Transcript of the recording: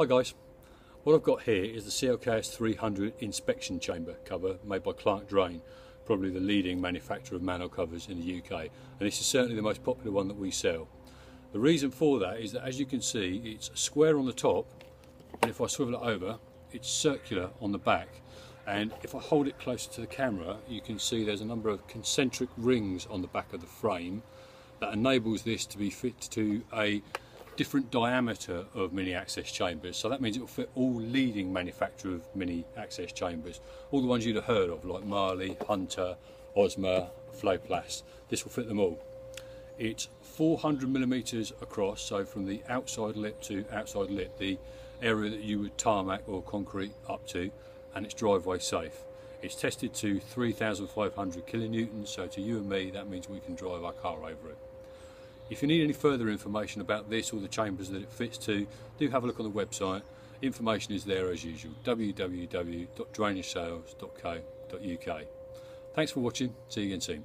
Hi guys, what I've got here is the CLKS 300 inspection chamber cover made by Clark Drain, probably the leading manufacturer of manhole covers in the UK and this is certainly the most popular one that we sell. The reason for that is that as you can see it's square on the top and if I swivel it over it's circular on the back and if I hold it closer to the camera you can see there's a number of concentric rings on the back of the frame that enables this to be fit to a different diameter of mini access chambers. So that means it will fit all leading manufacturer of mini access chambers. All the ones you'd have heard of like Marley, Hunter, Osma, Floplast. This will fit them all. It's 400 millimeters across, so from the outside lip to outside lip, the area that you would tarmac or concrete up to, and it's driveway safe. It's tested to 3,500 kilonewtons, so to you and me, that means we can drive our car over it. If you need any further information about this or the chambers that it fits to, do have a look on the website. Information is there as usual, www.drainagesales.co.uk. Thanks for watching, see you again soon.